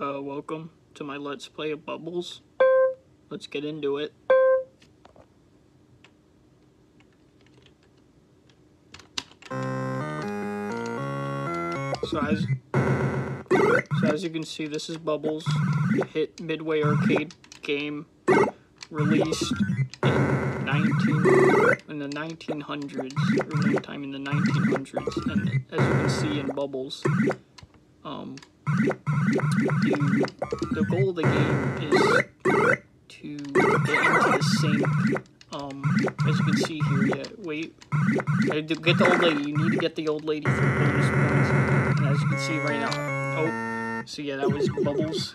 Uh, welcome to my Let's Play of Bubbles. Let's get into it. So as, so as you can see, this is Bubbles. Hit Midway Arcade game released in 19 in the 1900s, or sometime in the 1900s. And as you can see in Bubbles, um, the, goal of the game is to get into the sink. Um, as you can see here, yeah, wait. Uh, get the old lady, you need to get the old lady for bonus points. And as you can see right now, oh, so yeah, that was Bubbles.